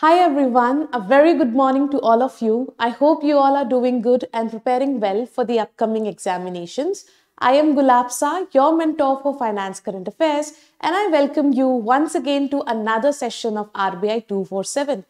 Hi everyone, a very good morning to all of you. I hope you all are doing good and preparing well for the upcoming examinations. I am Gulabsa, your mentor for Finance Current Affairs, and I welcome you once again to another session of RBI 247.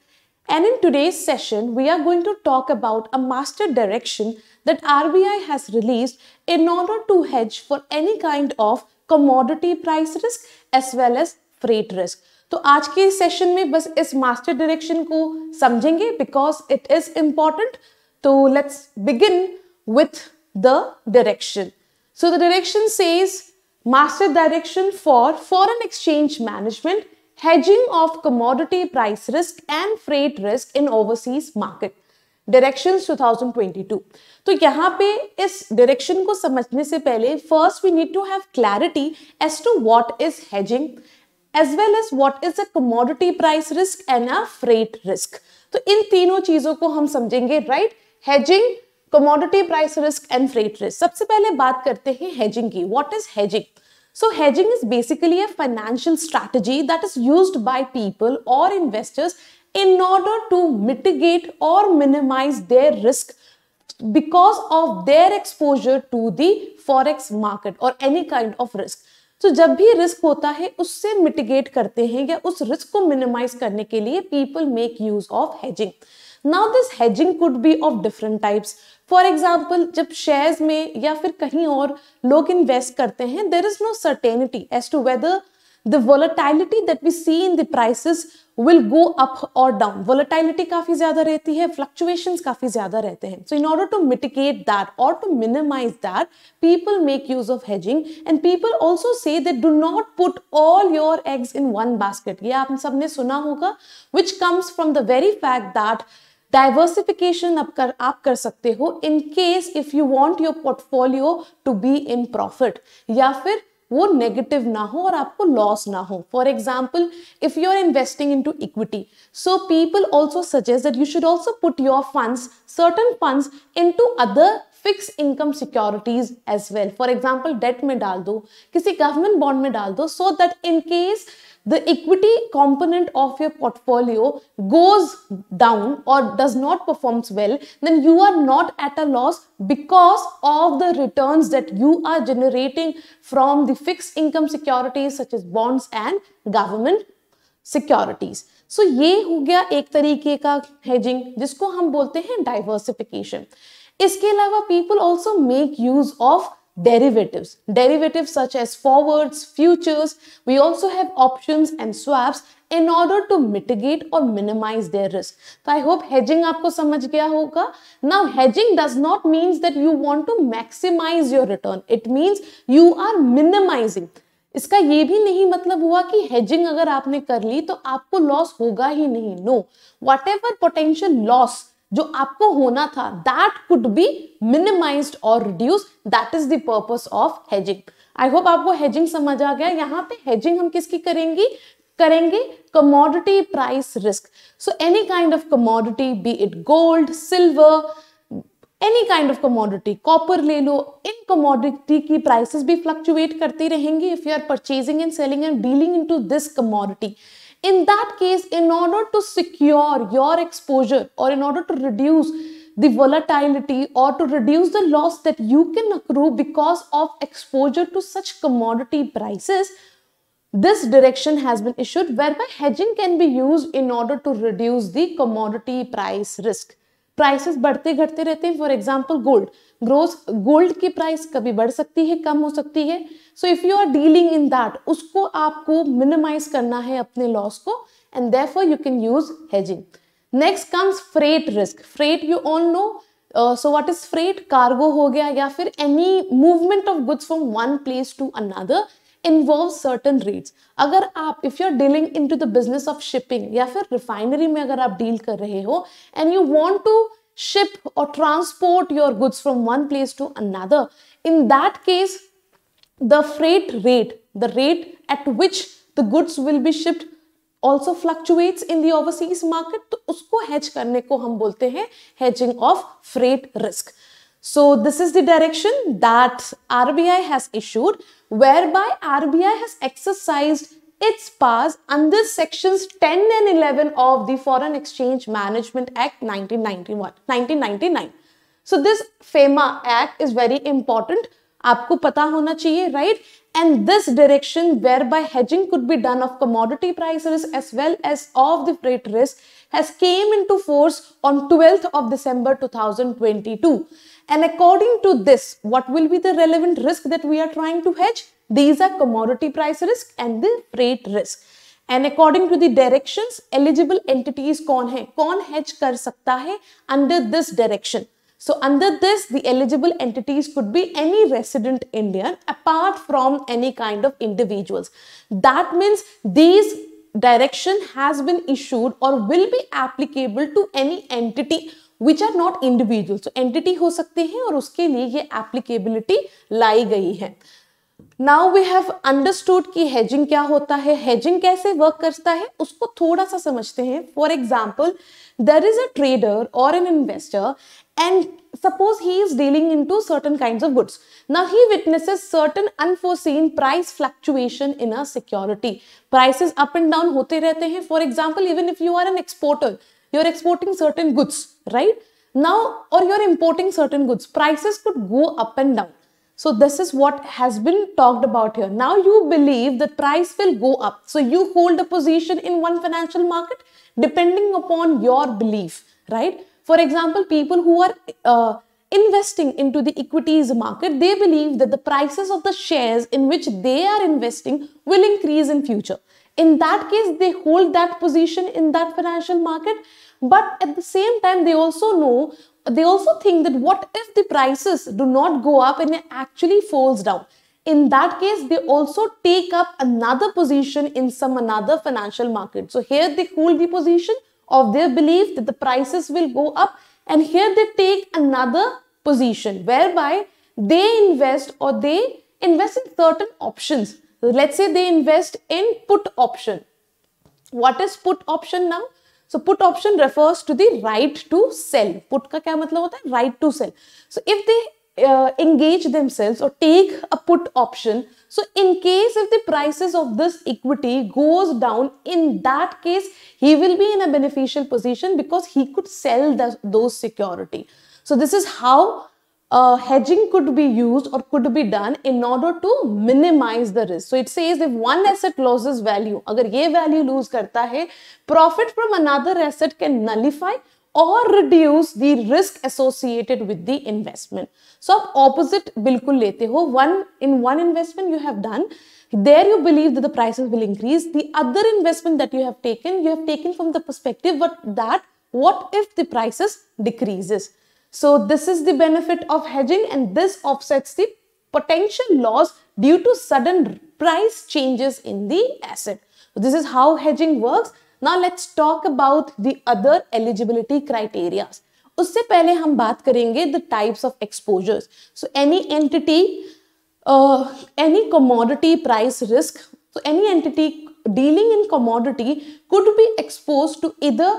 And in today's session, we are going to talk about a master direction that RBI has released in order to hedge for any kind of commodity price risk as well as freight risk. तो आज के session में बस इस master direction को समझेंगे because it is important तो let's begin with the direction so the direction says master direction for foreign exchange management hedging of commodity price risk and freight risk in overseas market. Direction 2022 तो यहाँ पे इस डायरेक्शन को समझने से पहले first we need to have clarity as to what is hedging as well as what is a commodity price risk and a freight risk. तो इन तीनों चीज़ों को हम समझेंगे right hedging commodity price risk and freight risk. सबसे पहले बात करते हैं hedging की. What is hedging? So hedging is basically a financial strategy that is used by people or investors in order to mitigate or minimize their risk because of their exposure to the forex market or any kind of risk. तो जब भी risk होता है, उससे mitigate करते हैं या उस रिस्क को मिनिमाइज करने के लिए people make use of hedging now this hedging could be of different types for example जब शेयर्स में या फिर कहीं और लोग इन्वेस्ट करते हैं there is no certainty as to whether the volatility that we see in the prices will go up और डाउन वोलेटाइलिटी काफ़ी ज़्यादा रहती है फ्लक्चुएशन काफ़ी ज़्यादा रहते हैं। So in order to mitigate that और to minimise that people make use of hedging and people also say they do not put all your eggs in one basket ये आप सबने सुना होगा which comes from the very fact that diversification आप कर आप कर सकते हो in case if you want your portfolio to be in profit या फिर वो नेगेटिव ना हो और आपको लॉस ना हो. For example if you are investing into equity so people also suggest that you should also put your funds certain funds into other fix income securities as well for example debt में डाल दो, किसी government bond में डाल दो so that in case the equity component of your portfolio goes down or does not performs well, then you are not at a loss because of the returns that you are generating from the fixed income securities such as bonds and government securities. So so, ये हो गया एक तरीके का hedging जिसको हम बोलते हैं डाइवर्सिफिकेशन इसके अलावा people also make use of derivatives. Derivatives such as forwards, futures. We also have options and swaps in order to mitigate or minimize their risk. So I hope hedging आपको समझ गया होगा. Now hedging does not means that you want to maximize your return. It means you are minimizing. इसका ये भी नहीं मतलब हुआ कि हेजिंग अगर आपने कर ली तो आपको लॉस होगा ही नहीं no whatever potential loss जो आपको होना था दैट कुड बी मिनिमाइज और reduce that is the purpose of hedging I hope आपको हेजिंग समझ आ गया। यहाँ पे हेजिंग हम किसकी करेंगी? करेंगे commodity price risk so any kind of commodity be it gold silver any kind of commodity copper ले लो, इन कमोडिटी की प्राइसेस भी फ्लक्चुएट करती रहेंगी if you are purchasing and selling and dealing into this commodity In that case, in order to secure your exposure or in order to reduce the volatility or to reduce the loss that you can accrue because of exposure to such commodity prices, this direction has been issued whereby hedging can be used in order to reduce the commodity price risk. Prices बढ़ते घटते रहते हैं. For example gold grows gold की price कभी बढ़ सकती है, कम हो सकती है. So if you are dealing in that उसको आपको मिनिमाइज करना है अपने लॉस को and therefore you can use hedging next comes freight risk freight you all know so what is freight cargo हो गया या फिर any movement of goods from one place to another involve certain rates अगर आप if you are dealing in to the business of shipping या फिर refinery में अगर आप डील कर रहे हो and you want to ship or transport your goods from one place to another in that case the freight rate the rate at which the goods will be shipped also fluctuates in the overseas market तो उसको hedge करने को हम बोलते हैं hedging of freight risk so this is the direction that RBI has issued whereby RBI has exercised its pass under sections 10 and 11 of the Foreign Exchange Management Act 1991, 1999. So this FEMA Act is very important. आपको पता होना चाहिए, right? And this direction whereby hedging could be done of commodity price risk as well as of the freight risk has came into force on 12th of December 2022. And according to this, what will be the relevant risk that we are trying to hedge? These are commodity price risk and the freight risk. And according to the directions, eligible entities कौन है कौन hedge कर सकता है under this direction. So under this, the eligible entities could be any resident Indian apart from any kind of individuals. That means these direction has been issued or will be applicable to any entity which are not individual entity हो सकते हैं और उसके लिए ये applicability लाई गई है। नाउ वी हैव अंडरस्टूड कि हेजिंग क्या होता है। हेजिंग कैसे वर्क करता है? उसको थोड़ा सा समझते हैं। For example there is a trader और an investor and suppose he is dealing into certain kind of goods ना he witnesses certain unforeseen price fluctuation in a security prices up and down होते रहते हैं। For example even if you are an exporter you're exporting certain goods, right? Now, or you're importing certain goods, prices could go up and down. So this is what has been talked about here. Now you believe that price will go up. So you hold a position in one financial market depending upon your belief, right? For example, people who are uh, investing into the equities market, they believe that the prices of the shares in which they are investing will increase in future. In that case they hold that position in that financial market. But at the same time they also know they also think that what if the prices do not go up and it actually falls down? In that case they also take up another position in some another financial market. So here they hold the position of their belief that the prices will go up and here they take another position whereby they invest or they invest in certain options. Let's say they invest in put option. What is put option now? So put option refers to the right to sell. Put ka kya matlab hota hai? Right to sell. So if they uh, engage themselves or take a put option, so in case if the prices of this equity goes down, in that case, he will be in a beneficial position because he could sell the, those security. So this is how uh, hedging could be used or could be done in order to minimize the risk. So it says if one asset loses value, अगर ये value lose करता है, profit from another asset can nullify or reduce the risk associated with the investment. So आप opposite बिल्कुल लेते हो. One in one investment you have done, there you believe that the prices will increase. The other investment that you have taken, you have taken from the perspective but that what if the prices decreases. So this is the benefit of hedging and this offsets the potential loss due to sudden price changes in the asset. So this is how hedging works. Now let's talk about the other eligibility criteria. उससे पहले हम बात करेंगे the types of exposures. So any entity, uh, any commodity price risk, so any entity dealing in commodity could be exposed to either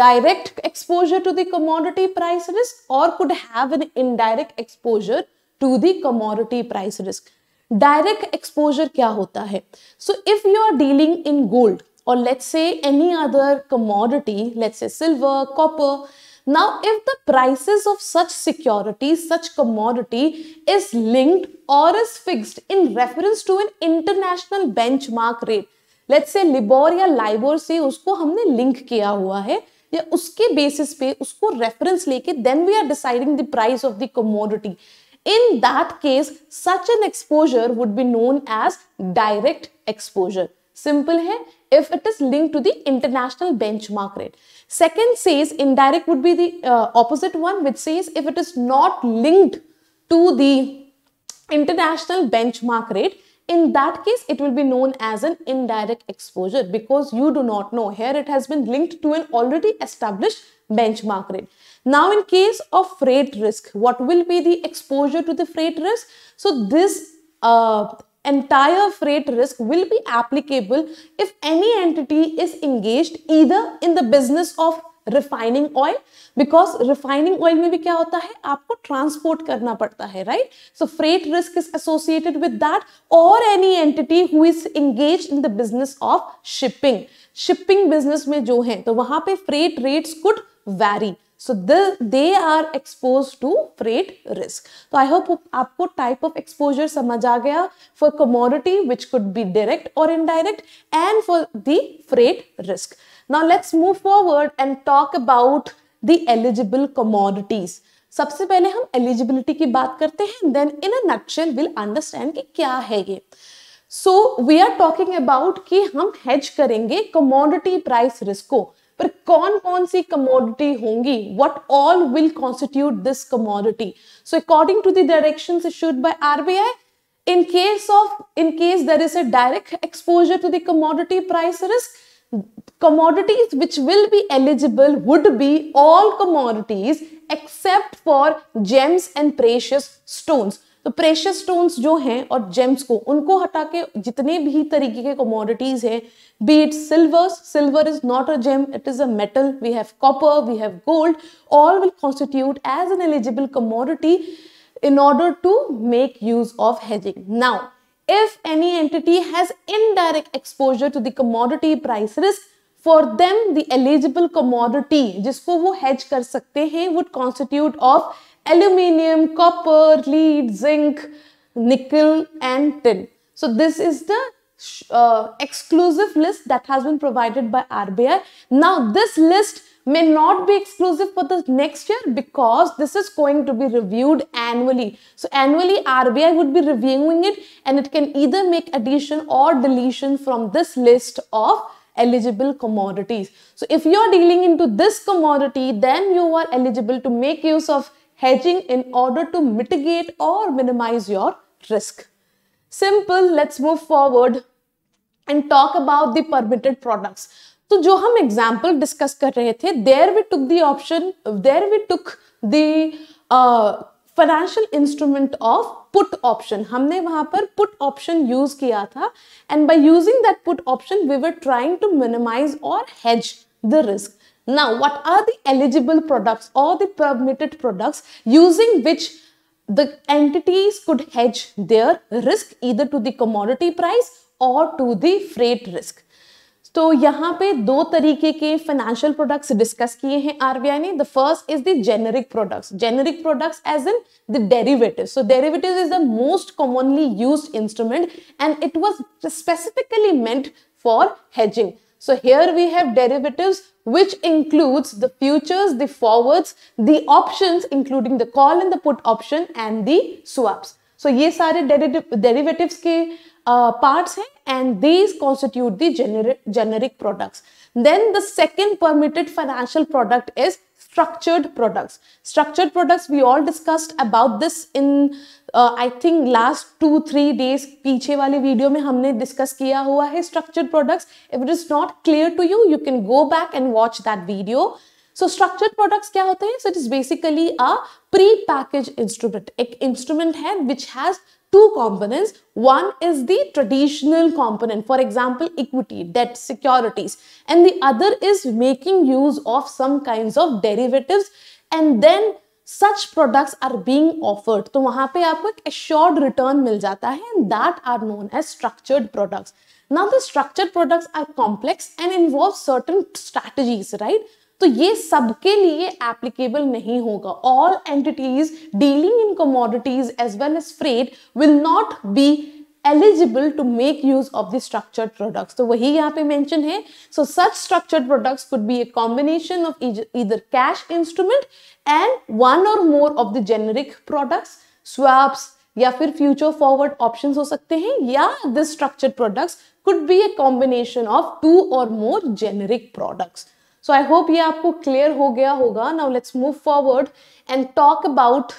direct exposure to the commodity price risk or could have an indirect exposure to the commodity price risk. Direct exposure kya hota hai? So if you are dealing in gold or let's say any other commodity, let's say silver, copper, now if the prices of such security, such commodity is linked or is fixed in reference to an international benchmark rate, let's say LIBOR या LIBOR से उसको हमने link किया हुआ है या उसके basis पे उसको रेफरेंस लेके then we are deciding the price of the commodity in that case such an exposure would be known as direct exposure simple hai if it is linked to the international benchmark rate second says indirect would be the uh, opposite one which says if it is not linked to the international benchmark rate in that case, it will be known as an indirect exposure because you do not know. Here it has been linked to an already established benchmark rate. Now, in case of freight risk, what will be the exposure to the freight risk? So, this uh, entire freight risk will be applicable if any entity is engaged either in the business of refining oil because refining oil में भी क्या होता है? आपको transport करना पड़ता है right so freight risk is associated with that और any entity who is engage in the business of shipping shipping business में जो है तो वहाँ पे freight rates could vary so they are expose to freight risk तो I hope आपको type of exposure समझ आ गया for commodity which could be direct और indirect and for the freight risk now let's move forward and talk about the eligible commodities सबसे पहले हम eligibility की बात करते हैं then in a nutshell will understand कि क्या है ये. So we are talking about कि हम हेज करेंगे कमोडिटी प्राइस रिस्क को. पर कौन कौन सी कमोडिटी होंगी? What all will constitute this commodity so according to the direction by R B I in case of in case there is a direct exposure to the price risk commodities which will be eligible would be all commodities except for gems and precious stones तो precious stones जो हैं और James को, उनको हटा के जितने भी तरीके के कमोडिटीज हैं be it silver silver is not a gem it is a metal we have copper we have gold all will constitute as an eligible commodity in order to make use of hedging now if any entity has indirect exposure to the commodity price risk for them the eligible commodity जिसको वो hedge कर सकते हैं would constitute of aluminium, copper, lead, zinc, nickel, and tin. So this is the uh, exclusive list that has been provided by RBI. Now this list may not be exclusive for the next year because this is going to be reviewed annually. So annually RBI would be reviewing it and it can either make addition or deletion from this list of eligible commodities. So if you are dealing into this commodity, then you are eligible to make use of hedging in order to mitigate or minimize your risk. Simple, let's move forward and talk about the permitted products. तो जो हम example discuss कर रहे थे there we took the option there we took the financial instrument of put option हमने वहां पर put option use किया था and by using that put option we were trying to minimise और hedge the risk Now, what are the eligible products or the permitted products using which the entities could hedge their risk either to the commodity price or to the freight risk? तो यहाँ पे दो तरीके के financial products discuss किए हैं RBI ने the first is the generic products generic products as in the derivative so derivative is the most commonly used instrument and it was specifically meant for hedging So here we have derivatives which includes the futures, the forwards, the options including the call and the put option and the swaps. So ये सारे derivatives के uh, parts हैं and these constitute the generic, generic products. Then the second permitted financial product is structured products. Structured products, we all discussed about this in I think last two three days पीछे वाले video में हमने discuss किया हुआ है structured products if it is not clear to you you can go back and watch that video so structured products क्या होते हैं? So it is basically a pre package instrument एक इंस्ट्रूमेंट है which has two components. One is the traditional component, for example, equity, debt, securities, and the other is making use of some kinds of derivatives. And then such products are being offered तो वहाँ पे आपको एक assured return मिल जाता है and that are known as structured products now the structured products are complex and involve certain strategies right तो ये सबके लिए एप्लीकेबल नहीं होगा. All entities dealing in commodities as well as freight will not be eligible to make use of the structured products. तो वही यहाँ पे mention है. So such structured products could be a combination of either cash instrument and one or more of the generic products, swaps या फिर future forward options हो सकते हैं या this structured products could be a combination of two or more generic products. So I hope ये आपको clear हो गया होगा. Now let's move forward and talk about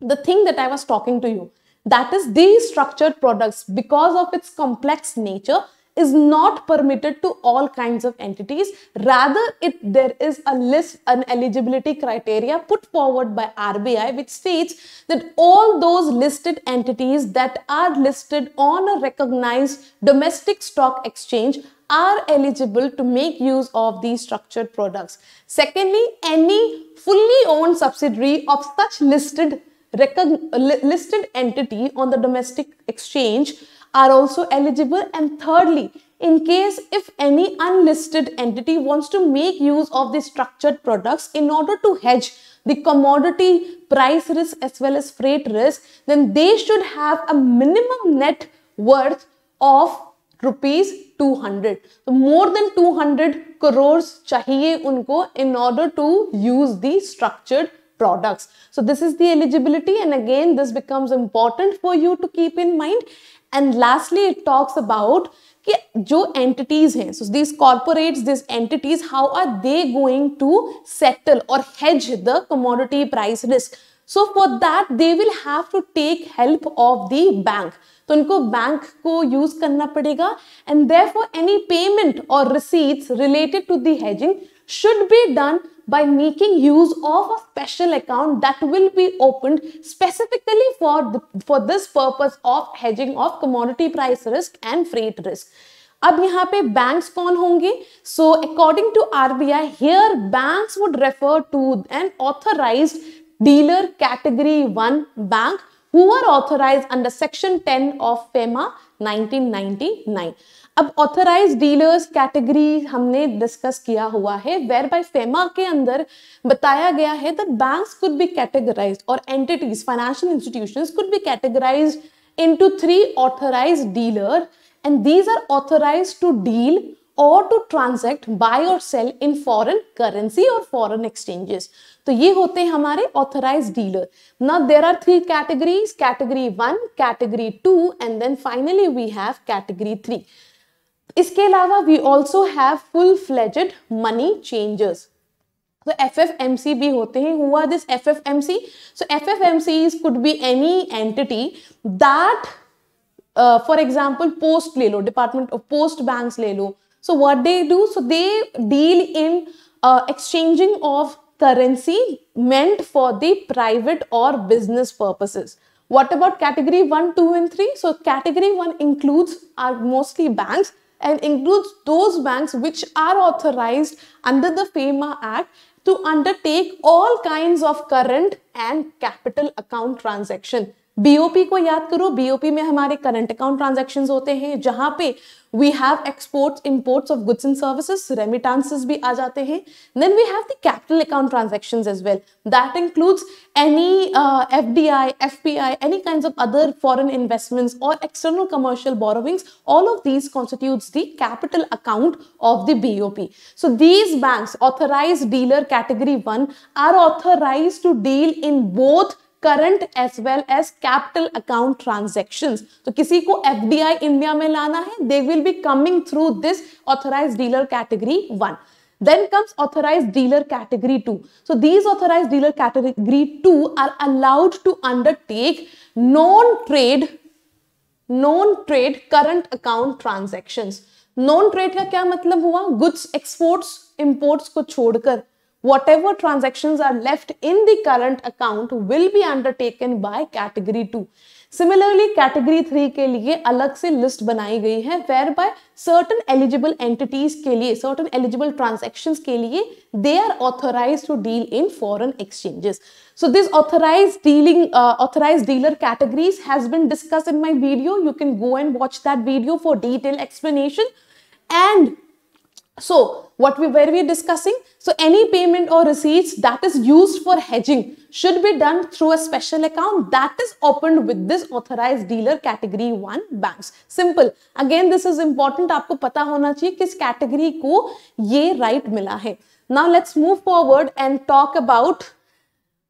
the thing that I was talking to you. That is, these structured products, because of its complex nature, is not permitted to all kinds of entities. Rather, it there is a list, an eligibility criteria put forward by RBI, which states that all those listed entities that are listed on a recognized domestic stock exchange are eligible to make use of these structured products. Secondly, any fully owned subsidiary of such listed listed entity on the domestic exchange are also eligible. And thirdly in case if any unlisted entity wants to make use of the structured products in order to hedge the commodity price risk as well as freight risk then they should have a minimum net worth of rupees 200 so more than 200 crores chahiye unko in order to use the structured products so this is the eligibility and again this becomes important for you to keep in mind and lastly it talks about कि जो entities हैं so this corporates this entities how are they going to settle और hedge the commodity price risk so for that they will have to take help of the bank तो उनको bank को use करना पड़ेगा and there for any payment और receipts related to the hedging should be done by making use of a special account that will be opened specifically for the, for this purpose of hedging of commodity price risk and freight risk अब यहाँ पे banks कौन होंगे so according to RBI here banks would refer to an authorized dealer category one bank who are authorized under section 10 of FEMA 1999. अब authorise dealers category हमने discuss किया हुआ है वेर बाय फेमा के अंदर बताया गया है that banks could be categorised और entities financial institutions could be categorised into three authorised dealer and these are authorized to deal or to transact, buy or sell in foreign currency or foreign exchanges. तो ये होते हैं हमारे authorise dealer ना there are three categories category one category two and then finally we have category three इसके अलावा we also have full fledged money changers तो F F M C भी होते हैं हुआ this F F M C so F F M C could be any entity that for example post ले लो department of post bank ले लो so what they do so they deal in exchanging of currency meant for the private or business purposes. What about category 1, 2 and 3? So category 1 includes are mostly banks and includes those banks which are authorized under the FEMA Act to undertake all kinds of current and capital account transaction BOP को याद करो। BOP में हमारे current account transaction होते हैं, जहाँ पे we have exports imports of goods and services remittances भी आ जाते हैं। Then we have the capital account transaction as well that includes any F D I F P I any kind of other foreign investments और external commercial borrowings all of these constitutes the capital account of the BOP so these banks authorise dealer category one are authorise to deal in both current as well as capital account transaction तो किसी को FDI India में लाना है they will be coming through this authorise dealer category one then comes authorized dealer category 2 so these authorized dealer category 2 are allowed to undertake non trade non trade current account transactions non trade का क्या मतलब हुआ goods exports imports को छोड़कर whatever transactions are left in the current account will be undertaken by category 2 similarly category 3 के लिए अलग से list बनाई गई है whereby certain eligible entities के लिए certain eligible transactions के लिए they are authorized to deal in foreign exchanges so this authorized dealing uh, authorized dealer categories has been discussed in my video you can go and watch that video for detailed explanation and so what we were we discussing? So any payment or receipts that is used for hedging should be done through a special account that is opened with this authorized dealer category 1 banks. Simple. Again this is important. आपको पता होना चाहिए किस category को ये right मिला है. Now let's move forward and talk about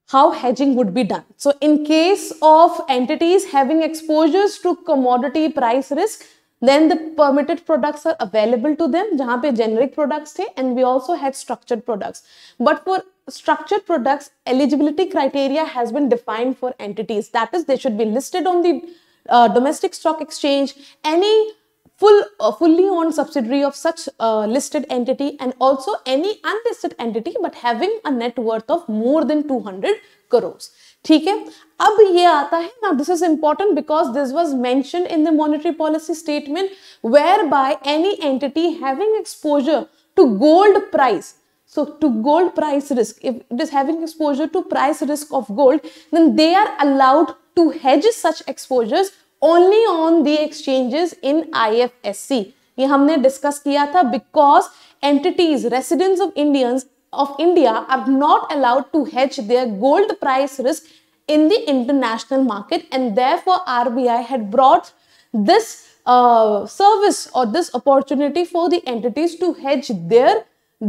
how hedging would be done. So in case of entities having exposures to commodity price risk, then the permitted products are available to them pe generic products the and we also had structured products. But for structured products eligibility criteria has been defined for entities. That is they should be listed on the uh, domestic stock exchange. Any full uh, fully owned subsidiary of such uh, listed entity and also any unlisted entity but having a net worth of more than 200 crores ठीक है अब ये आता है ना this is important because this was mentioned in the monetary policy statement whereby any entity having exposure to gold price so to gold price risk if it is having exposure to price risk of gold then they are allowed to hedge such exposures only on the exchanges in ifsc ye humne discuss kiya tha because entities residents of indians of India are not allowed to hedge their gold price risk in the international market and therefore RBI had brought this uh, service or this opportunity for the entities to hedge their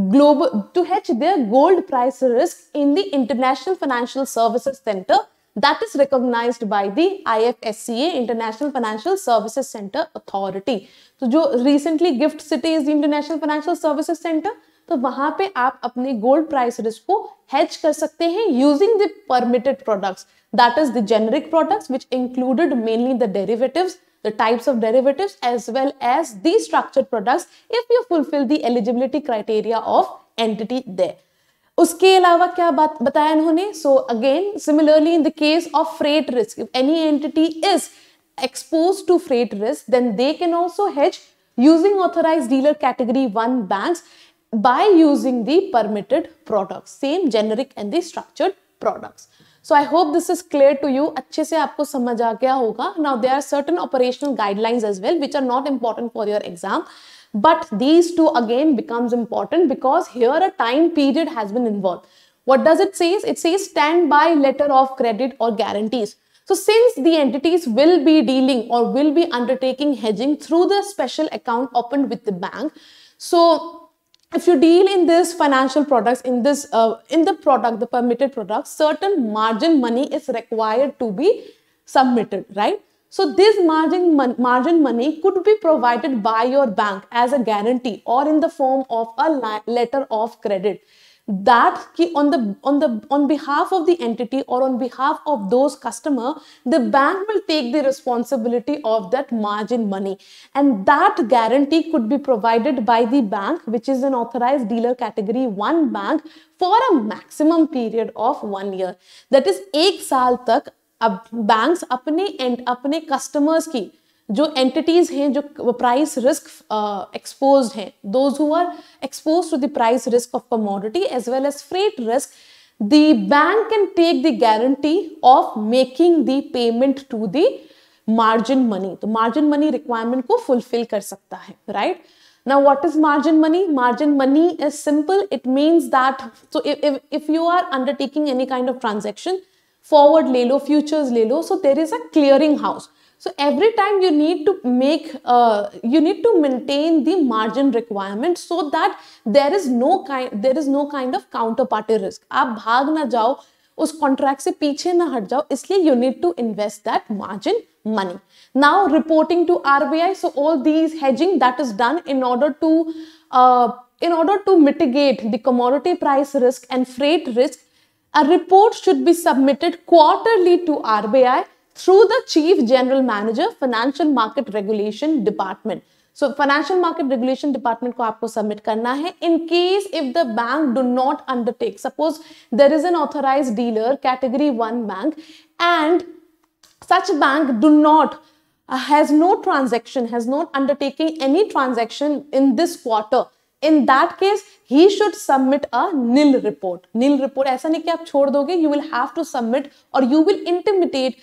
global to hedge their gold price risk in the International Financial Services Center that is recognized by the IFSCA International Financial Services Center Authority. So, जो recently gift city is the International Financial Services Center तो वहाँ पे आप अपने gold price risk को hedge कर सकते हैं using the permitted products that is the generic products which included mainly the derivatives the types of derivatives as well as the structured products if you fulfil the eligibility criteria of entity there उसके अलावा क्या बात बताया इन्होंने so again similarly in the case of freight risk if any entity is expose to freight risk then they can also hedge using authorise dealer category one bank by using the permitted products same generic and the structured products. So i hope this is clear to you. Acche se aapko samajh now there are certain operational guidelines as well which are not important for your exam. But these two again becomes important because here a time period has been involved. What does it says? It says standby letter of credit or guarantees. So since the entities will be dealing or will be undertaking hedging through the special account opened with the bank so if you deal in this financial products in this uh, in the product the permitted product certain margin money is required to be submitted right? So this margin margin money could be provided by your bank as a guarantee or in the form of a letter of credit that on the on the on behalf of the entity or on behalf of those customer the bank will take the responsibility of that margin money and that guarantee could be provided by the bank which is an authorized dealer category 1 bank for a maximum period of one year that is एक साल तक अब banks अपने अपने customers की जो entities हैं, जो प्राइस रिस्क एक्सपोज हैं those who are expose to the price risk of commodity as well as freight risk the bank can take the guarantee of making the payment to the margin money तो margin money requirement को fulfil कर सकता है right now what is margin money margin money is simple it means that so if you are undertaking any kind of transaction forward ले लो futures ले लो so there is a clearing house so every time you need to make, uh, you need to maintain the margin requirement so that there is no kind, there is no kind of counterparty risk. आप भाग ना जाओ उस contract से पीछे ना हट जाओ इसलिए you need to invest that margin money. Now reporting to RBI, so all these hedging that is done in order to uh, in order to mitigate the commodity price risk and freight risk, a report should be submitted quarterly to RBI through the Chief General Manager, Financial Market Regulation Department. So Financial Market Regulation Department को आपको submit करना है. In case if the bank do not undertake, suppose there is an authorized dealer, category 1 bank, and such bank do not uh, has no transaction, has not undertaking any transaction in this quarter. In that case, he should submit a nil report. Nil report ऐसा नहीं कि आप छोड़ दोगे. You will have to submit or you will intimidate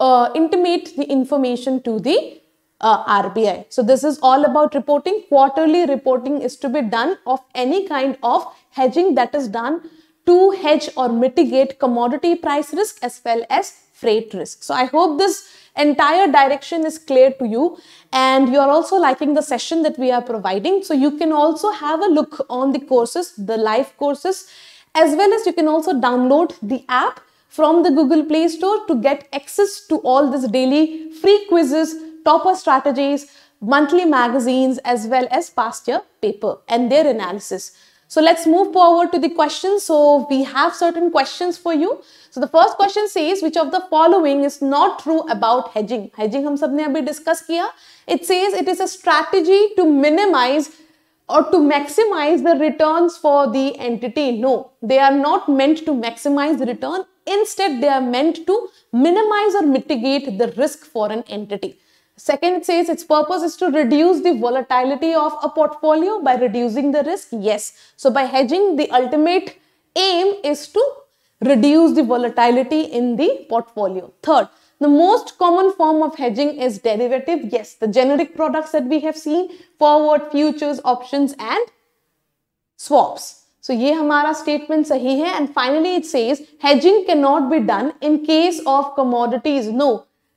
uh, intimate the information to the uh, RBI. So this is all about reporting. Quarterly reporting is to be done of any kind of hedging that is done to hedge or mitigate commodity price risk as well as freight risk. So I hope this entire direction is clear to you and you are also liking the session that we are providing. So you can also have a look on the courses, the live courses, as well as you can also download the app from the Google Play Store to get access to all this daily free quizzes, topper strategies, monthly magazines, as well as past year paper and their analysis. So let's move forward to the questions. So we have certain questions for you. So the first question says, which of the following is not true about hedging? Hedging हम सब ने अभी discuss किया. It says it is a strategy to minimize or to maximize the returns for the entity. No, they are not meant to maximize the return. Instead, they are meant to minimize or mitigate the risk for an entity. Second, it says its purpose is to reduce the volatility of a portfolio by reducing the risk. Yes. So by hedging, the ultimate aim is to reduce the volatility in the portfolio. Third, the most common form of hedging is derivative. Yes, the generic products that we have seen, forward, futures, options and swaps. So ये हमारा statement सही है and finally it says hedging cannot be done in case of commodities. No,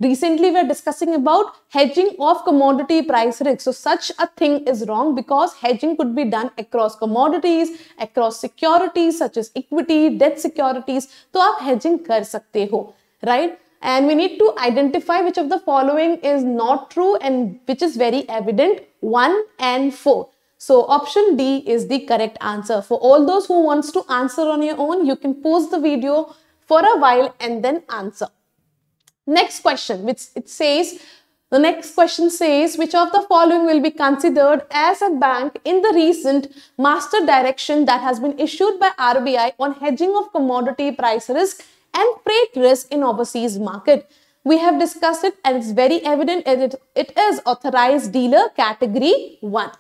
Recently, we are discussing about hedging of commodity price risk. So such a thing is wrong because hedging could be done across commodities, across securities such as equity, debt securities. So आप hedging कर सकते हो, right? And we need to identify which of the following is not true and which is very evident. 1 and 4. So option D is the correct answer. For all those who wants to answer on your own, you can pause the video for a while and then answer. Next question, which it says, the next question says, which of the following will be considered as a bank in the recent master direction that has been issued by RBI on hedging of commodity price risk and freight risk in overseas market? We have discussed it and it's very evident it, it is authorized dealer category 1.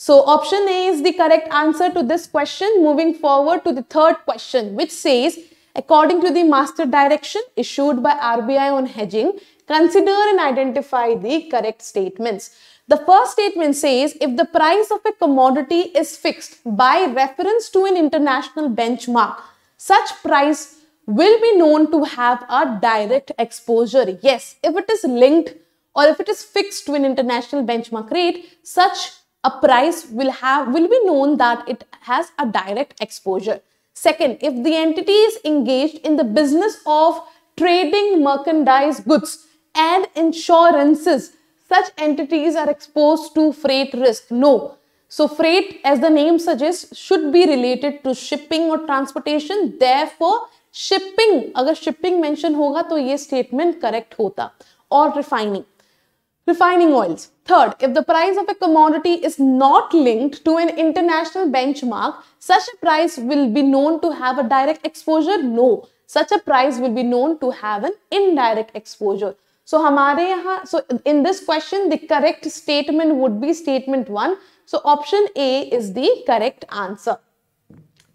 So option A is the correct answer to this question. Moving forward to the third question, which says, According to the master direction issued by RBI on hedging, consider and identify the correct statements. The first statement says if the price of a commodity is fixed by reference to an international benchmark, such price will be known to have a direct exposure. Yes, if it is linked or if it is fixed to an international benchmark rate, such a price will have will be known that it has a direct exposure. Second, if the entity is engaged in the business of trading merchandise goods and insurances, such entities are exposed to freight risk. No. So freight, as the name suggests, should be related to shipping or transportation. Therefore, shipping, अगर shipping mention होगा तो ये statement correct होता. Or refining. Refining oils. Third, if the price of a commodity is not linked to an international benchmark, such a price will be known to have a direct exposure? No. Such a price will be known to have an indirect exposure. So, हमारे यहाँ, so in this question, the correct statement would be statement 1. So, option A is the correct answer.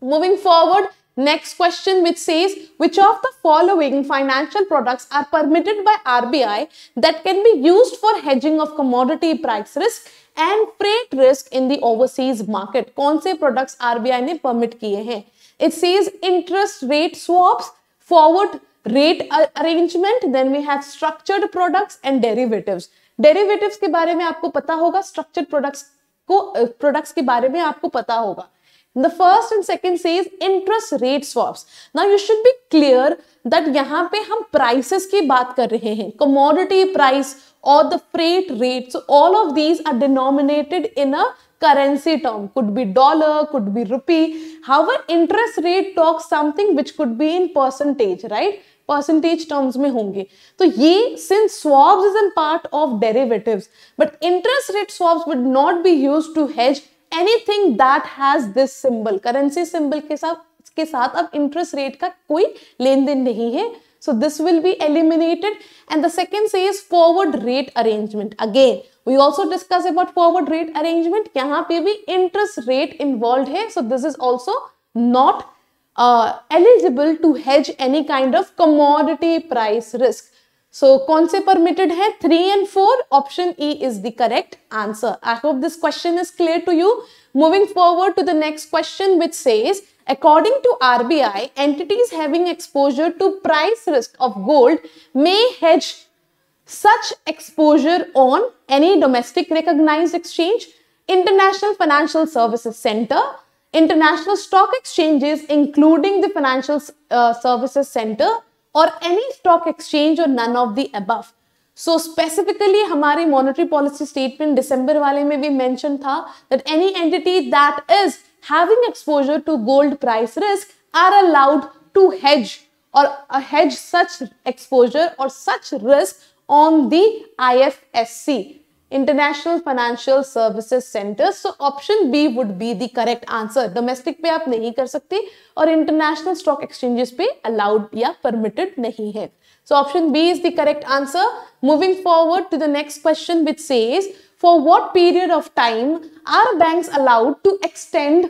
Moving forward, Next question which says, which of the following financial products are permitted by RBI that can be used for hedging of commodity price risk and freight risk in the overseas market? कौन से products RBI ने permit किए हैं? It says interest rate swaps, forward rate arrangement, then we have structured products and derivatives. Derivatives के बारे में आपको पता होगा, structured products को products के बारे में आपको पता होगा. The first and second says interest rate swaps. Now you should be clear that यहाँ पे हम prices की बात कर रहे हैं commodity price or the freight rate. So all of these are denominated in a currency term. Could be dollar, could be rupee. However, interest rate talks something which could be in percentage, right? Percentage terms में होंगे तो ये since swaps is an part of derivatives but interest rate swaps would not be use to hedge Anything that has this symbol currency symbol के साथ के साथ अब interest rate का कोई लेन देन नहीं है। So this will be eliminated and the second से is forward rate arrangement again we also discuss about forward rate arrangement यहाँ पे भी इंटरेस्ट रेट इन्वॉल्व है। So this is also not eligible to hedge any kind of commodity price risk so, कौन से permitted है three and four option E is the correct answer I hope this question is clear to you moving forward to the next question which says According to RBI, entities having exposure to price risk of gold may hedge such exposure on any domestic recognized exchange, international financial services center, international stock exchanges, including the financial uh, services center, और any stock exchange और none of the above so specifically हमारी monetary policy statement December वाले में भी mention था that any entity that is having exposure to gold price risk are allowed to hedge और hedge such exposure और such risk on the IFSC international financial services centre so option B would be the correct answer domestic पे आप नहीं कर सकते और international stock exchanges पे allowed या परमिटेड नहीं है. So option B is the correct answer moving forward to the next question which says for what period of time are bank allowed to extend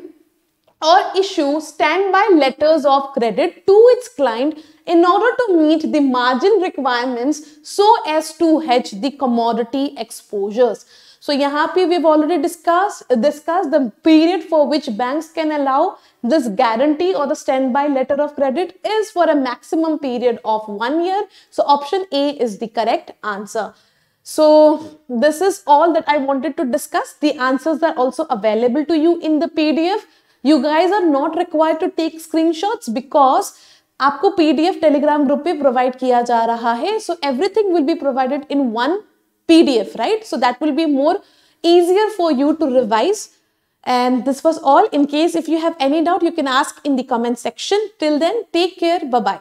or issue standby letters of credit to its client in order to meet the margin requirements so as to hedge the commodity exposures. So यहाँ पे we've already discussed discussed the period for which banks can allow this guarantee or the standby letter of credit is for a maximum period of one year. So option A is the correct answer. So this is all that I wanted to discuss. The answers are also available to you in the PDF. You guys are not require to take screenshots because आपको PDF Telegram group पे provide किया जा रहा है so everything will be provided in one P D F right so that will be more easier for you to revise and this was all in case if you have any doubt you can ask in the comment section till then take care bye